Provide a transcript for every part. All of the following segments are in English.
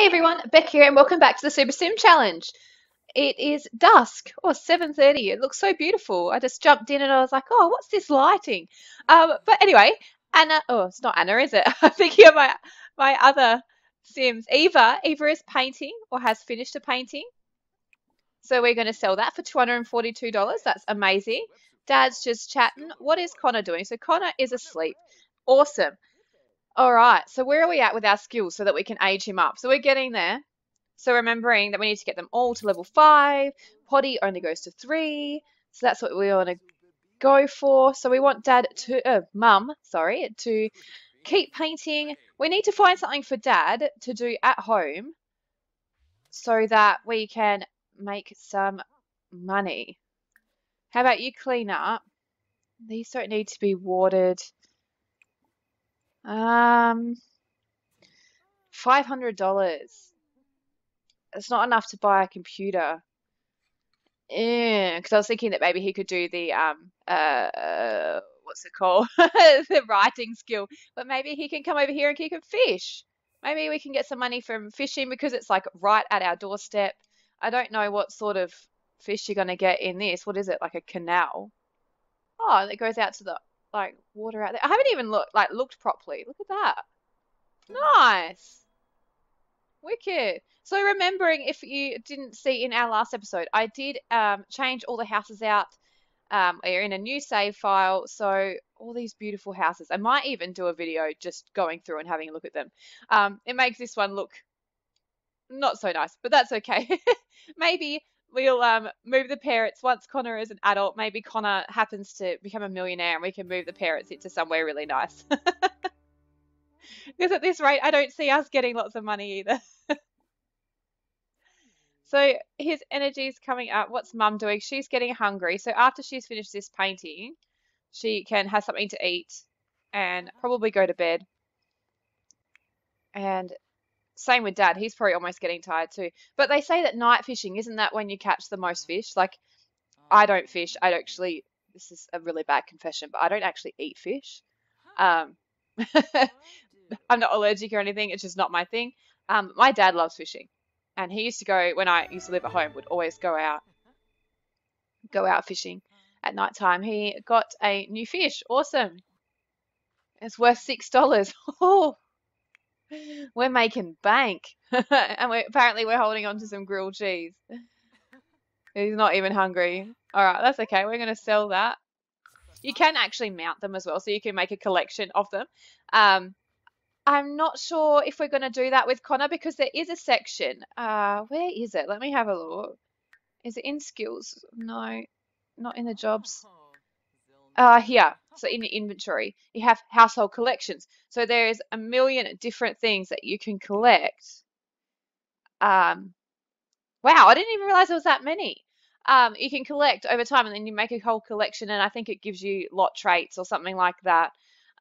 Hey everyone, Bec here and welcome back to the Super Sim Challenge. It is dusk, or 7.30. It looks so beautiful. I just jumped in and I was like, oh, what's this lighting? Um, but anyway, Anna, oh, it's not Anna, is it? I'm thinking of my, my other Sims. Eva, Eva is painting or has finished a painting. So we're going to sell that for $242. That's amazing. Dad's just chatting. What is Connor doing? So Connor is asleep. Awesome. All right. So where are we at with our skills so that we can age him up? So we're getting there. So remembering that we need to get them all to level five. Potty only goes to three. So that's what we want to go for. So we want dad to, uh, mum, sorry, to keep painting. We need to find something for dad to do at home so that we can make some money. How about you clean up? These don't need to be watered. Um, five hundred dollars. It's not enough to buy a computer. Yeah, because I was thinking that maybe he could do the um uh what's it called the writing skill, but maybe he can come over here and he can fish. Maybe we can get some money from fishing because it's like right at our doorstep. I don't know what sort of fish you're gonna get in this. What is it like a canal? Oh, it goes out to the like water out there. I haven't even looked like looked properly. Look at that. Nice. Wicked. So remembering if you didn't see in our last episode, I did um, change all the houses out. Um, are in a new save file, so all these beautiful houses. I might even do a video just going through and having a look at them. Um, it makes this one look not so nice, but that's okay. Maybe we'll um, move the parents once Connor is an adult. Maybe Connor happens to become a millionaire and we can move the parents into somewhere really nice. because at this rate, I don't see us getting lots of money either. so his energy is coming up. What's mum doing? She's getting hungry. So after she's finished this painting, she can have something to eat and probably go to bed. And same with dad. He's probably almost getting tired too. But they say that night fishing isn't that when you catch the most fish? Like I don't fish. I actually this is a really bad confession, but I don't actually eat fish. Um, I'm not allergic or anything. It's just not my thing. Um, my dad loves fishing, and he used to go when I used to live at home. Would always go out, go out fishing at night time. He got a new fish. Awesome. It's worth six dollars. We're making bank. and we're, apparently we're holding on to some grilled cheese. He's not even hungry. All right, that's okay. We're going to sell that. You can actually mount them as well, so you can make a collection of them. Um, I'm not sure if we're going to do that with Connor because there is a section. Uh, where is it? Let me have a look. Is it in skills? No, not in the jobs. Uh, here. So in your inventory, you have household collections. So there's a million different things that you can collect. Um, wow, I didn't even realize there was that many. Um, you can collect over time and then you make a whole collection and I think it gives you lot traits or something like that.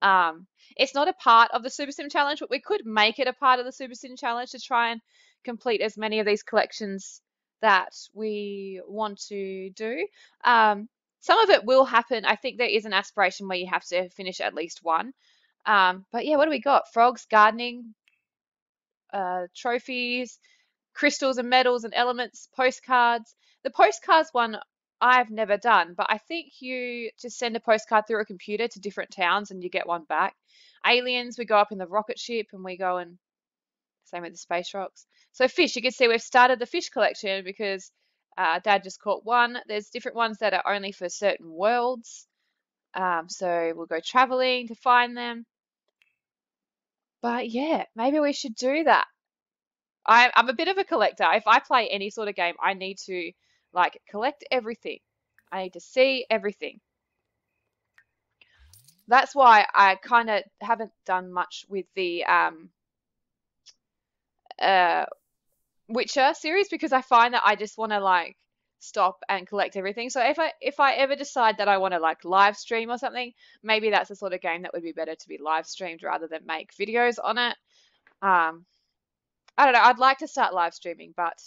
Um, it's not a part of the Super Sim Challenge, but we could make it a part of the Super Sim Challenge to try and complete as many of these collections that we want to do. Um, some of it will happen. I think there is an aspiration where you have to finish at least one. Um, but yeah, what do we got? Frogs, gardening, uh, trophies, crystals and metals and elements, postcards. The postcards one I've never done, but I think you just send a postcard through a computer to different towns and you get one back. Aliens, we go up in the rocket ship and we go and same with the space rocks. So fish, you can see we've started the fish collection because uh, Dad just caught one. There's different ones that are only for certain worlds. Um, so we'll go traveling to find them. But yeah, maybe we should do that. I, I'm a bit of a collector. If I play any sort of game, I need to like collect everything. I need to see everything. That's why I kind of haven't done much with the um, uh, Witcher series because I find that I just want to like stop and collect everything. So if I if I ever decide that I want to like live stream or something, maybe that's the sort of game that would be better to be live streamed rather than make videos on it. Um, I don't know. I'd like to start live streaming, but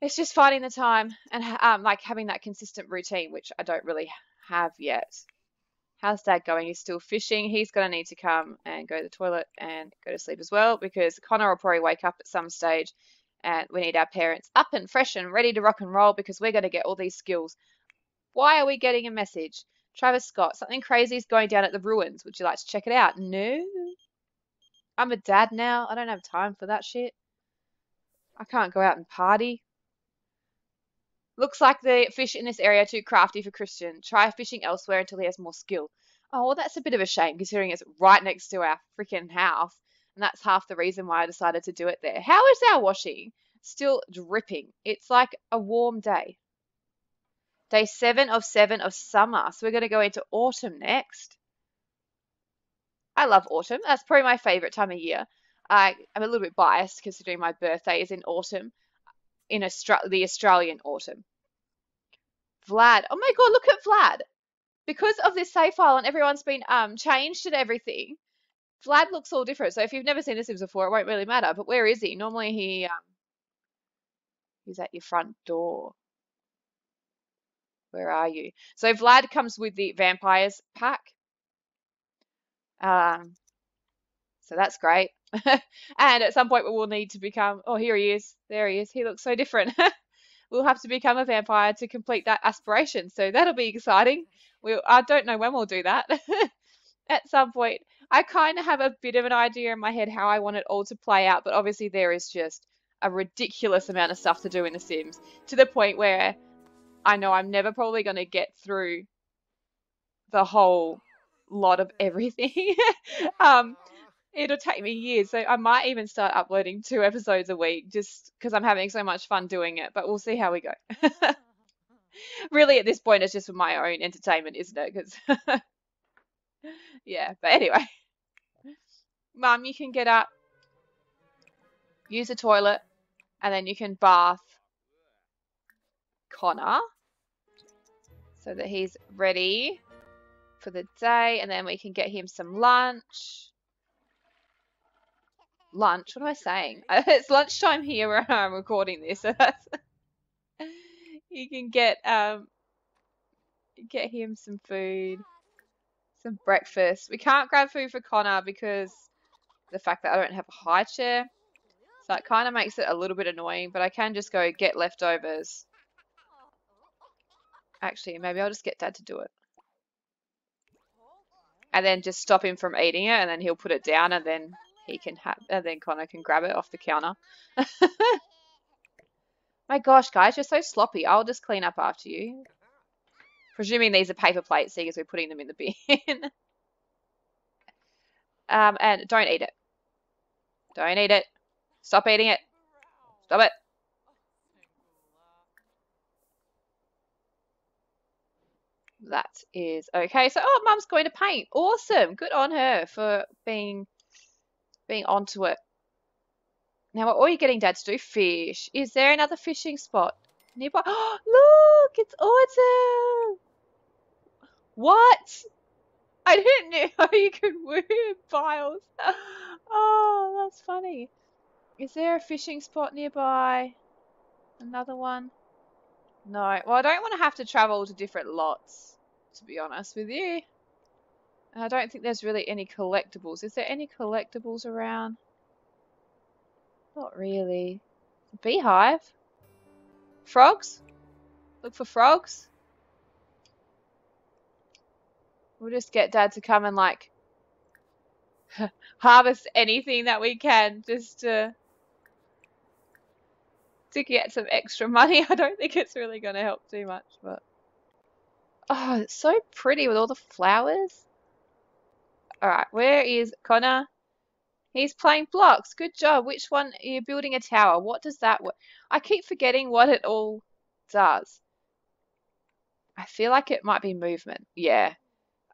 it's just finding the time and um, like having that consistent routine, which I don't really have yet. How's Dad going? He's still fishing. He's going to need to come and go to the toilet and go to sleep as well because Connor will probably wake up at some stage and we need our parents up and fresh and ready to rock and roll because we're going to get all these skills. Why are we getting a message? Travis Scott, something crazy is going down at the ruins. Would you like to check it out? No. I'm a dad now. I don't have time for that shit. I can't go out and party. Looks like the fish in this area are too crafty for Christian. Try fishing elsewhere until he has more skill. Oh, well, that's a bit of a shame considering it's right next to our freaking house. And that's half the reason why I decided to do it there. How is our washing? Still dripping. It's like a warm day. Day seven of seven of summer. So we're going to go into autumn next. I love autumn. That's probably my favorite time of year. I, am a little bit biased considering my birthday is in autumn, in Austra- the Australian autumn. Vlad. Oh my god, look at Vlad. Because of this save file and everyone's been um changed and everything, Vlad looks all different. So if you've never seen The Sims before, it won't really matter. But where is he? Normally he um he's at your front door. Where are you? So Vlad comes with the vampires pack. Um so that's great. and at some point we will need to become oh here he is. There he is. He looks so different. we'll have to become a vampire to complete that aspiration. So that'll be exciting. We I don't know when we'll do that. At some point, I kind of have a bit of an idea in my head how I want it all to play out, but obviously there is just a ridiculous amount of stuff to do in The Sims to the point where I know I'm never probably going to get through the whole lot of everything. um, it'll take me years. So I might even start uploading two episodes a week just because I'm having so much fun doing it. But we'll see how we go. really, at this point, it's just for my own entertainment, isn't it? Because, yeah. But anyway, Mum, you can get up, use the toilet, and then you can bath Connor so that he's ready for the day, and then we can get him some lunch lunch. What am I saying? it's lunchtime here where I'm recording this. You can get um get him some food, some breakfast. We can't grab food for Connor because the fact that I don't have a high chair. So it kind of makes it a little bit annoying, but I can just go get leftovers. Actually, maybe I'll just get Dad to do it. And then just stop him from eating it, and then he'll put it down, and then he can have, and then Connor can grab it off the counter. My gosh, guys, you're so sloppy. I'll just clean up after you. Presuming these are paper plates, seeing as we're putting them in the bin. um, and don't eat it. Don't eat it. Stop eating it. Stop it. That is okay. So, oh, Mum's going to paint. Awesome. Good on her for being being onto it. Now, what are you getting Dad to do? Fish. Is there another fishing spot nearby? Oh, look, it's autumn. What? I didn't know you could woo piles. Oh, that's funny. Is there a fishing spot nearby? Another one? No. Well, I don't want to have to travel to different lots, to be honest with you. And I don't think there's really any collectibles. Is there any collectibles around? Not really. Beehive? Frogs? Look for frogs? We'll just get Dad to come and like harvest anything that we can just to to get some extra money. I don't think it's really going to help too much, but oh, it's so pretty with all the flowers. Alright, where is Connor? He's playing blocks. Good job. Which one are you building a tower? What does that work? I keep forgetting what it all does. I feel like it might be movement. Yeah.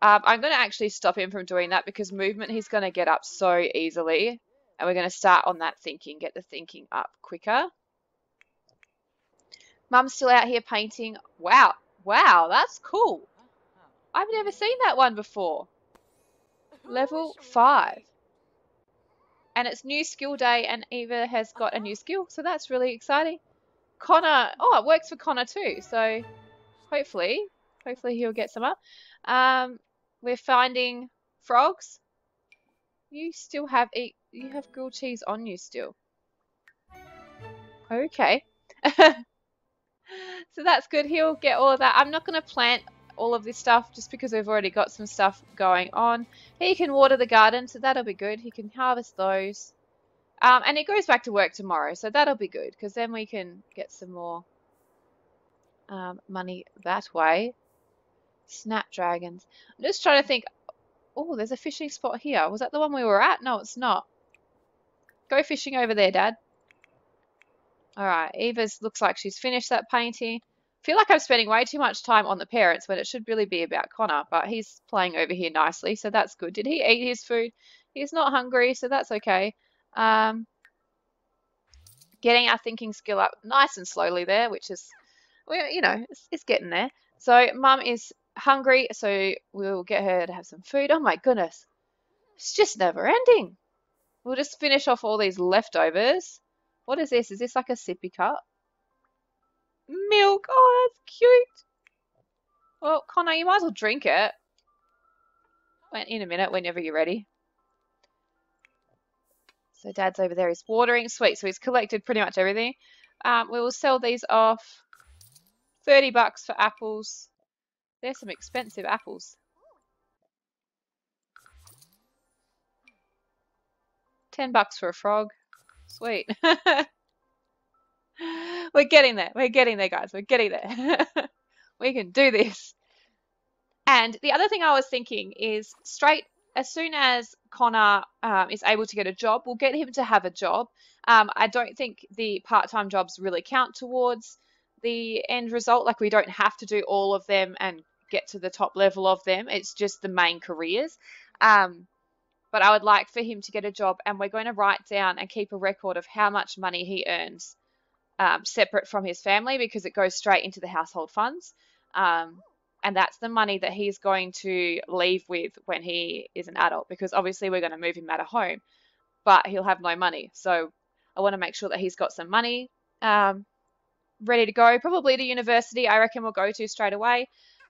Um, I'm going to actually stop him from doing that because movement he's going to get up so easily. And we're going to start on that thinking, get the thinking up quicker. Mum's still out here painting. Wow. Wow, that's cool. I've never seen that one before. Level 5. And it's new skill day and Eva has got a new skill, so that's really exciting. Connor, oh, it works for Connor too, so hopefully, hopefully he'll get some up. Um, We're finding frogs. You still have. You have grilled cheese on you still. Okay. so that's good. He'll get all of that. I'm not going to plant all of this stuff just because we've already got some stuff going on. He can water the garden, so that'll be good. He can harvest those. Um, and it goes back to work tomorrow, so that'll be good because then we can get some more um, money that way. Snapdragons. I'm just trying to think. Oh, there's a fishing spot here. Was that the one we were at? No, it's not. Go fishing over there, Dad. Alright, Eva's looks like she's finished that painting. Feel like I'm spending way too much time on the parents when it should really be about Connor, but he's playing over here nicely, so that's good. Did he eat his food? He's not hungry, so that's okay. Um, getting our thinking skill up nice and slowly there, which is, well, you know, it's, it's getting there. So mum is hungry, so we'll get her to have some food. Oh my goodness. It's just never ending. We'll just finish off all these leftovers. What is this? Is this like a sippy cup? Milk. Oh, that's cute. Well, Connor, you might as well drink it. In a minute, whenever you're ready. So Dad's over there. He's watering. Sweet. So he's collected pretty much everything. Um, we will sell these off. 30 bucks for apples. There's some expensive apples. 10 bucks for a frog. Sweet. We're getting there. We're getting there, guys. We're getting there. we can do this. And the other thing I was thinking is straight as soon as Connor um, is able to get a job, we'll get him to have a job. Um, I don't think the part time jobs really count towards the end result. Like, we don't have to do all of them and get to the top level of them, it's just the main careers. Um, but I would like for him to get a job, and we're going to write down and keep a record of how much money he earns um, separate from his family because it goes straight into the household funds. Um, and that's the money that he's going to leave with when he is an adult because obviously we're going to move him out of home, but he'll have no money. So I want to make sure that he's got some money um, ready to go, probably to university. I reckon we'll go to straight away.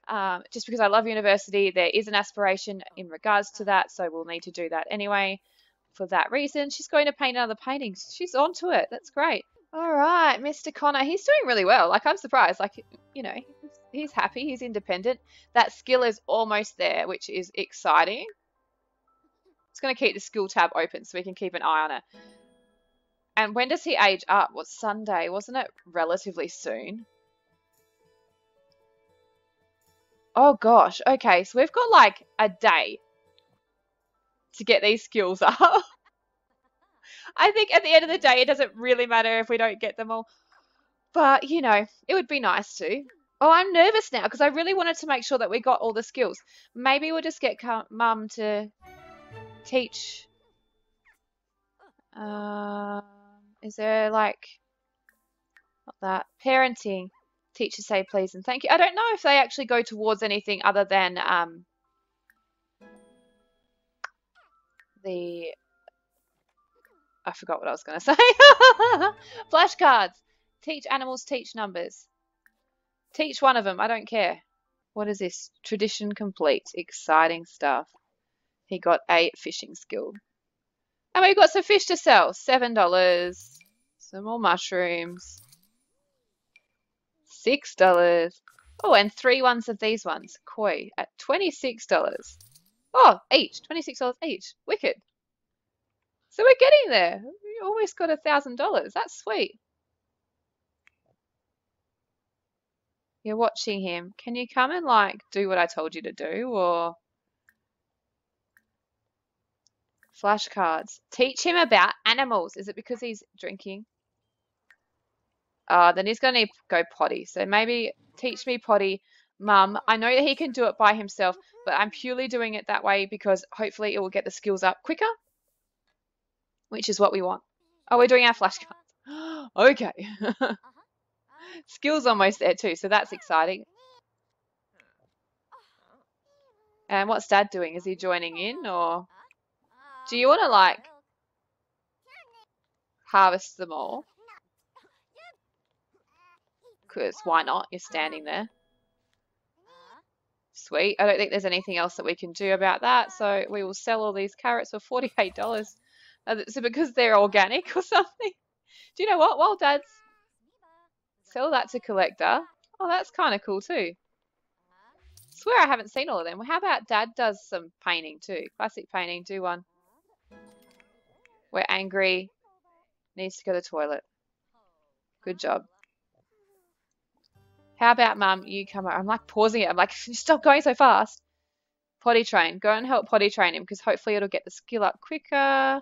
Um, just because I love university, there is an aspiration in regards to that, so we'll need to do that anyway. For that reason, she's going to paint another painting. She's onto it. That's great. All right, Mr. Connor, he's doing really well. Like I'm surprised. Like you know, he's happy. He's independent. That skill is almost there, which is exciting. It's going to keep the skill tab open so we can keep an eye on it. And when does he age up? What's Sunday? Wasn't it relatively soon? Oh gosh. Okay, so we've got like a day to get these skills up. I think at the end of the day, it doesn't really matter if we don't get them all. But, you know, it would be nice to. Oh, I'm nervous now because I really wanted to make sure that we got all the skills. Maybe we'll just get mum to teach. Uh, is there like, not that, parenting teachers say please and thank you. I don't know if they actually go towards anything other than um, the. I forgot what I was going to say. Flashcards. Teach animals, teach numbers. Teach one of them. I don't care. What is this? Tradition complete. Exciting stuff. He got a fishing skill. And we've got some fish to sell. $7. Some more mushrooms. $6. Oh, and three ones of these ones. Koi at $26. Oh, each. $26 each. Wicked. So we're getting there. We almost got a $1,000. That's sweet. You're watching him. Can you come and like do what I told you to do or flashcards? Teach him about animals. Is it because he's drinking? uh, then he's going to go potty. So maybe teach me potty, mum. I know that he can do it by himself, but I'm purely doing it that way because hopefully it will get the skills up quicker, which is what we want. Oh, we're doing our flashcards. okay. skills almost there too, so that's exciting. And what's dad doing? Is he joining in or do you want to like harvest them all? because why not? You're standing there. Sweet. I don't think there's anything else that we can do about that. So we will sell all these carrots for $48. So because they're organic or something. Do you know what? Well, Dad's sell that to collector. Oh, that's kind of cool too. Swear I haven't seen all of them. How about Dad does some painting too? Classic painting. Do one. We're angry. Needs to go to the toilet. Good job. How about mum, you come over? I'm like pausing it. I'm like, stop going so fast. Potty train. Go and help potty train him because hopefully it'll get the skill up quicker.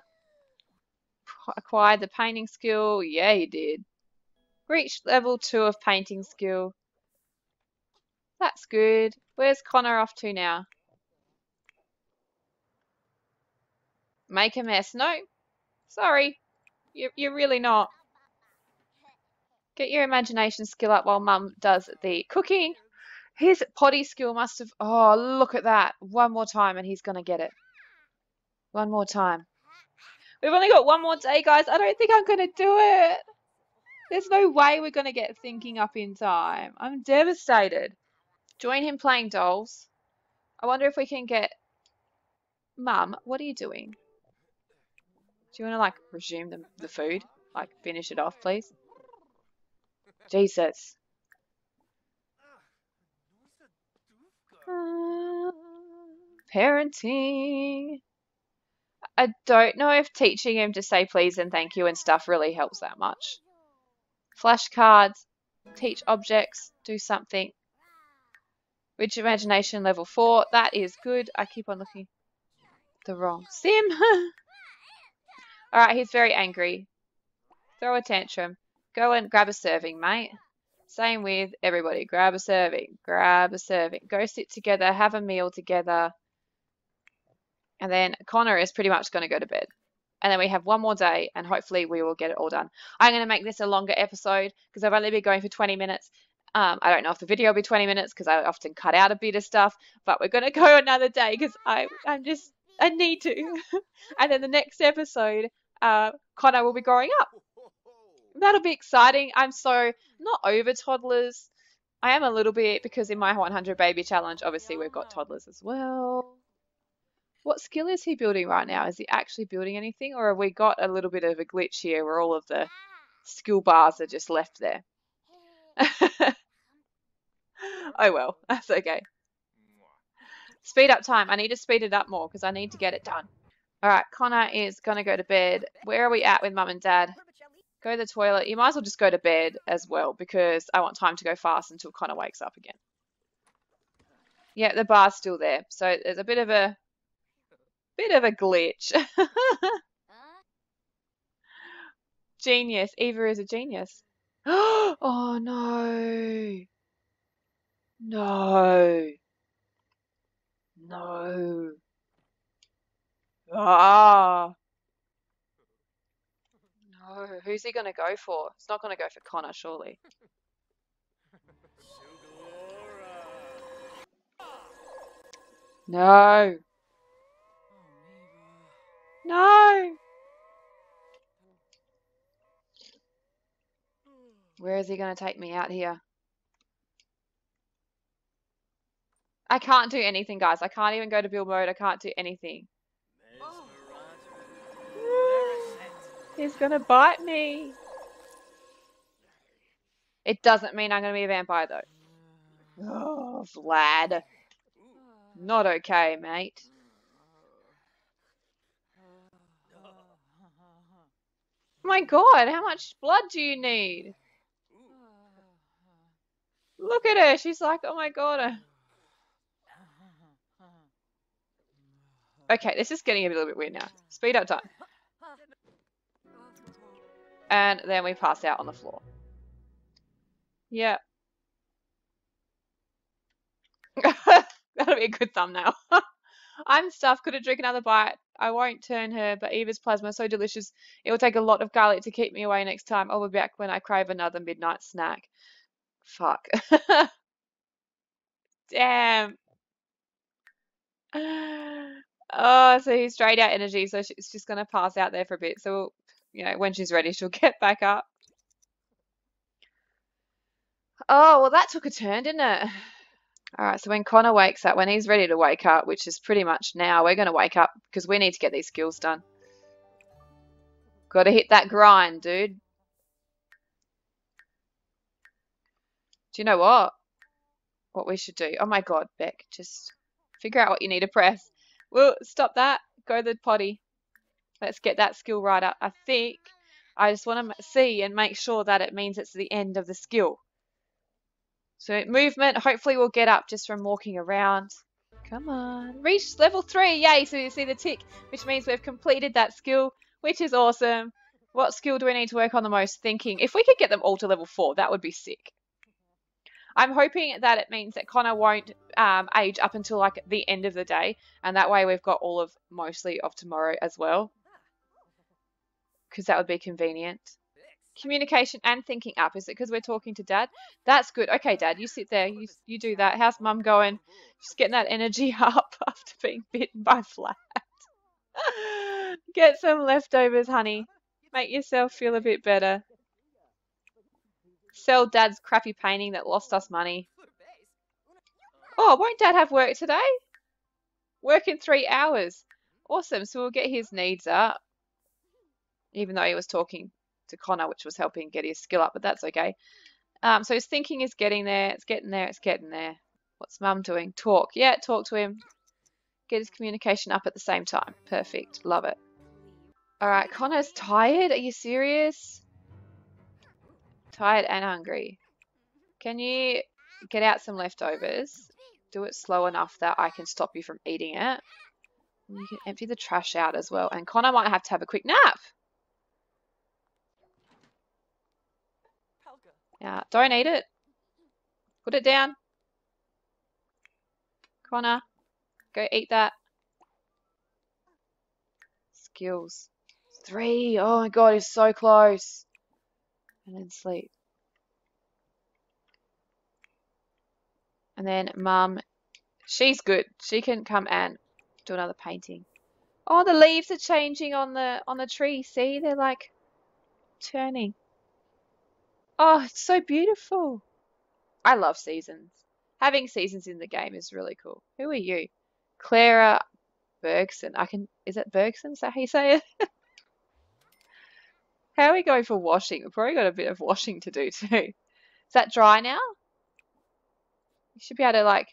Acquired the painting skill. Yeah, he did. Reached level 2 of painting skill. That's good. Where's Connor off to now? Make a mess. No. Sorry. You're, you're really not. Get your imagination skill up while mum does the cooking. His potty skill must have... Oh, look at that. One more time and he's going to get it. One more time. We've only got one more day, guys. I don't think I'm going to do it. There's no way we're going to get thinking up in time. I'm devastated. Join him playing dolls. I wonder if we can get... Mum, what are you doing? Do you want to, like, resume the, the food? Like, finish it off, please? Jesus. Uh, parenting. I don't know if teaching him to say please and thank you and stuff really helps that much. Flashcards, teach objects, do something. Rich imagination level 4, that is good. I keep on looking the wrong sim. Alright, he's very angry. Throw a tantrum. Go and grab a serving, mate. Same with everybody. Grab a serving. Grab a serving. Go sit together. Have a meal together. And then Connor is pretty much going to go to bed. And then we have one more day and hopefully we will get it all done. I'm going to make this a longer episode because I've only been going for 20 minutes. Um, I don't know if the video will be 20 minutes because I often cut out a bit of stuff, but we're going to go another day because I'm just, I need to. and then the next episode, uh, Connor will be growing up that'll be exciting. I'm so not over toddlers. I am a little bit because in my 100 baby challenge, obviously we've got toddlers as well. What skill is he building right now? Is he actually building anything or have we got a little bit of a glitch here where all of the skill bars are just left there? oh well, that's okay. Speed up time. I need to speed it up more because I need to get it done. All right, Connor is going to go to bed. Where are we at with mum and dad? Go to the toilet. You might as well just go to bed as well because I want time to go fast until Connor wakes up again. Yeah, the bar's still there. So there's a bit of a bit of a glitch. genius. Eva is a genius. oh no. No. No. Ah. No, who's he going to go for? It's not going to go for Connor, surely. No. No. Where is he going to take me out here? I can't do anything, guys. I can't even go to build mode. I can't do anything. He's gonna bite me. It doesn't mean I'm gonna be a vampire though. Mm. Oh, Vlad. Not okay, mate. My god, how much blood do you need? Look at her, she's like, oh my god. Okay, this is getting a little bit weird now. Speed up time and then we pass out on the floor. Yeah. That'll be a good thumbnail. I'm stuffed. Could have drink another bite. I won't turn her, but Eva's plasma is so delicious. It will take a lot of garlic to keep me away next time. I'll be back when I crave another midnight snack. Fuck. Damn. Oh, so he's straight out energy, so she's just going to pass out there for a bit. So you know, when she's ready, she'll get back up. Oh, well, that took a turn, didn't it? All right, so when Connor wakes up, when he's ready to wake up, which is pretty much now, we're going to wake up because we need to get these skills done. Got to hit that grind, dude. Do you know what? What we should do? Oh my god, Bec, just figure out what you need to press. Well, stop that. Go the potty. Let's get that skill right up. I think I just want to see and make sure that it means it's the end of the skill. So movement, hopefully we'll get up just from walking around. Come on. Reach level 3. Yay, so you see the tick, which means we've completed that skill, which is awesome. What skill do we need to work on the most? Thinking. If we could get them all to level 4, that would be sick. I'm hoping that it means that Connor won't um, age up until like the end of the day, and that way we've got all of mostly of tomorrow as well, because that would be convenient. Communication and thinking up. Is it because we're talking to Dad? That's good. Okay, Dad, you sit there. You you do that. How's Mum going? Just getting that energy up after being bitten by Vlad. Get some leftovers, honey. Make yourself feel a bit better. Sell Dad's crappy painting that lost us money. Oh, won't Dad have work today? Work in three hours. Awesome. So we'll get his needs up. Even though he was talking to Connor, which was helping get his skill up, but that's okay. Um, so his thinking is getting there. It's getting there. It's getting there. What's mum doing? Talk. Yeah, talk to him. Get his communication up at the same time. Perfect. Love it. All right, Connor's tired. Are you serious? Tired and hungry. Can you get out some leftovers? Do it slow enough that I can stop you from eating it. You can empty the trash out as well. And Connor might have to have a quick nap. Yeah, don't eat it. Put it down. Connor, go eat that. Skills. Three. Oh my god, he's so close and then sleep. And then mum, she's good. She can come and do another painting. Oh, the leaves are changing on the on the tree. See, they're like turning. Oh, it's so beautiful. I love seasons. Having seasons in the game is really cool. Who are you? Clara Bergson. I can. Is it Bergson? Is that how you say it? How are we going for washing? We've probably got a bit of washing to do too. Is that dry now? You should be able to like,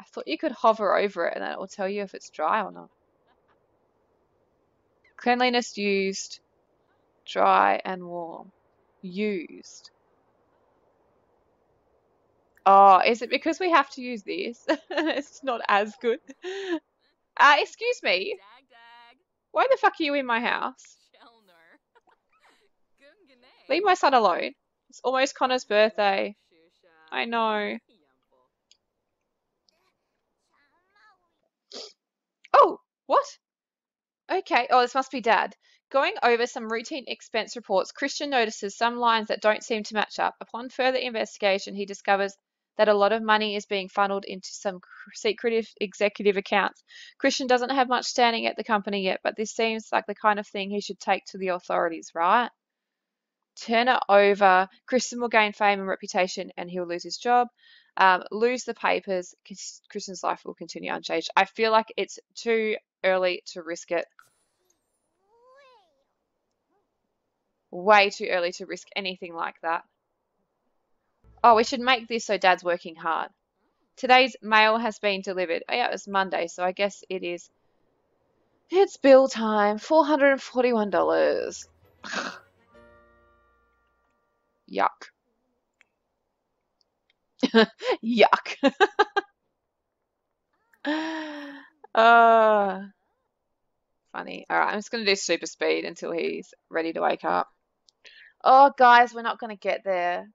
I thought you could hover over it and then it will tell you if it's dry or not. Cleanliness used, dry and warm. Used. Oh, is it because we have to use this? it's not as good. Uh, excuse me. Why the fuck are you in my house? Leave my son alone. It's almost Connor's birthday. I know. Oh, what? Okay, oh, this must be Dad. Going over some routine expense reports, Christian notices some lines that don't seem to match up. Upon further investigation, he discovers that a lot of money is being funneled into some secretive executive accounts. Christian doesn't have much standing at the company yet, but this seems like the kind of thing he should take to the authorities, right? turn it over. Christian will gain fame and reputation and he'll lose his job. Um, lose the papers, Christian's life will continue unchanged. I feel like it's too early to risk it. Way too early to risk anything like that. Oh, we should make this so Dad's working hard. Today's mail has been delivered. Oh, yeah, it was Monday, so I guess it is. It's bill time. $441. Yuck. Yuck. uh, funny. Alright, I'm just going to do super speed until he's ready to wake up. Oh, guys, we're not going to get there.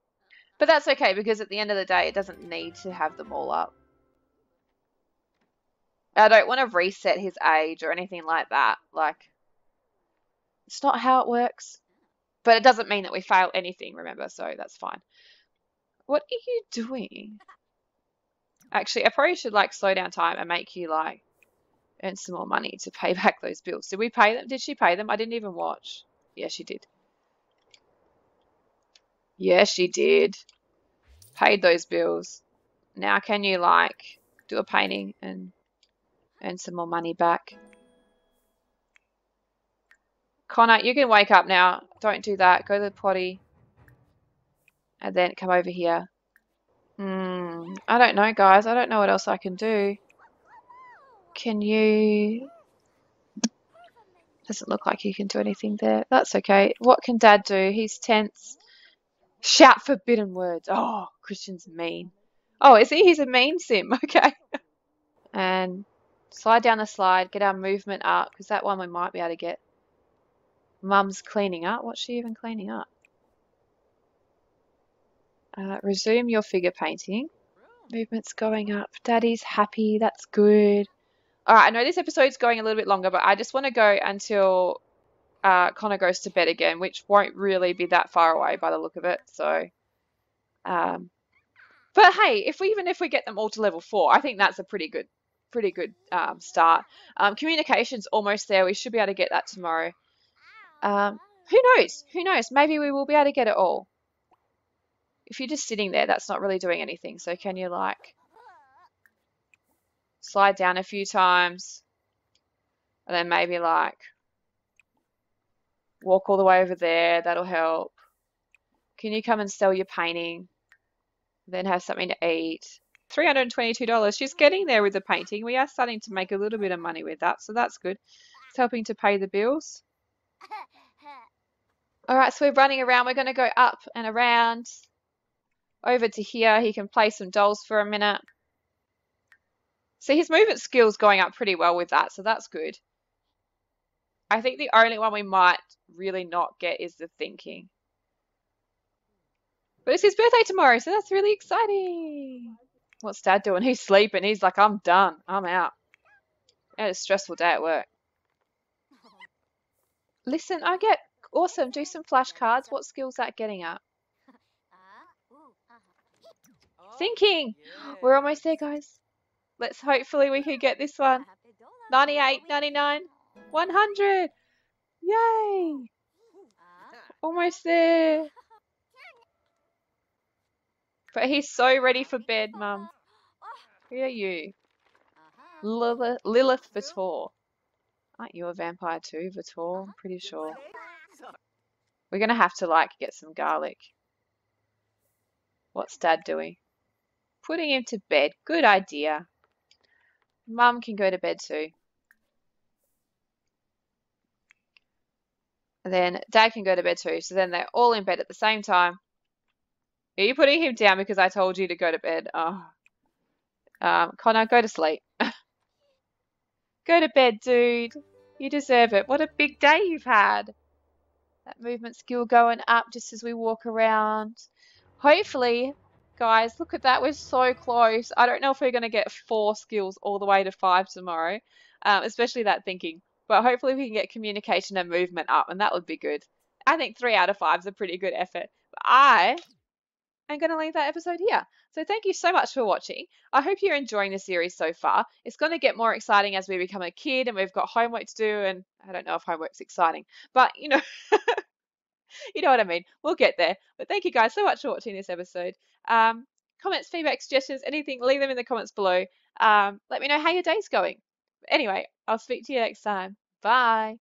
But that's okay because at the end of the day, it doesn't need to have them all up. I don't want to reset his age or anything like that. Like, it's not how it works. But it doesn't mean that we fail anything, remember, so that's fine. What are you doing? Actually, I probably should like slow down time and make you like earn some more money to pay back those bills. Did we pay them? Did she pay them? I didn't even watch. Yeah, she did. Yeah, she did. Paid those bills. Now can you like do a painting and earn some more money back? Connor, you can wake up now. Don't do that. Go to the potty. And then come over here. Hmm. I don't know, guys. I don't know what else I can do. Can you... Doesn't look like you can do anything there. That's okay. What can Dad do? He's tense. Shout forbidden words. Oh, Christian's mean. Oh, is he? He's a mean sim. Okay. and slide down the slide. Get our movement up. Because that one we might be able to get. Mum's cleaning up. What's she even cleaning up? Uh, resume your figure painting. Movement's going up. Daddy's happy. That's good. All right, I know this episode's going a little bit longer, but I just want to go until uh, Connor goes to bed again, which won't really be that far away by the look of it. So, um, but hey, if we even if we get them all to level four, I think that's a pretty good, pretty good um, start. Um, communication's almost there. We should be able to get that tomorrow. Um, who knows? Who knows? Maybe we will be able to get it all. If you're just sitting there, that's not really doing anything. So can you like slide down a few times and then maybe like walk all the way over there that'll help. Can you come and sell your painting? Then have something to eat. $322 she's getting there with the painting. We are starting to make a little bit of money with that so that's good. It's helping to pay the bills. All right so we're running around. We're going to go up and around. Over to here. He can play some dolls for a minute. So his movement skill's going up pretty well with that, so that's good. I think the only one we might really not get is the thinking. But it's his birthday tomorrow, so that's really exciting. What's Dad doing? He's sleeping. He's like, I'm done. I'm out. I had a stressful day at work. Listen, I get awesome. Do some flashcards. What skill's that getting at? Thinking. We're almost there, guys. Let's hopefully we can get this one. 98, 99, 100. Yay! Almost there. But he's so ready for bed, Mum. Who are you? Lilith, Lilith Vatore. Aren't you a vampire too, Vatore? I'm pretty sure. We're going to have to, like, get some garlic. What's Dad doing? Putting him to bed. Good idea. Mum can go to bed too. And then Dad can go to bed too. So then they're all in bed at the same time. Are you putting him down because I told you to go to bed? Oh. Um, Connor, go to sleep. go to bed, dude. You deserve it. What a big day you've had. That movement skill going up just as we walk around. Hopefully, Guys, look at that. We're so close. I don't know if we're going to get four skills all the way to five tomorrow, um, especially that thinking. But hopefully we can get communication and movement up, and that would be good. I think three out of five is a pretty good effort. But I am going to leave that episode here. So thank you so much for watching. I hope you're enjoying the series so far. It's going to get more exciting as we become a kid and we've got homework to do. And I don't know if homework's exciting, but you know, you know what I mean. We'll get there. But thank you guys so much for watching this episode. Um, comments, feedback, suggestions, anything, leave them in the comments below. Um, let me know how your day's going. Anyway, I'll speak to you next time. Bye.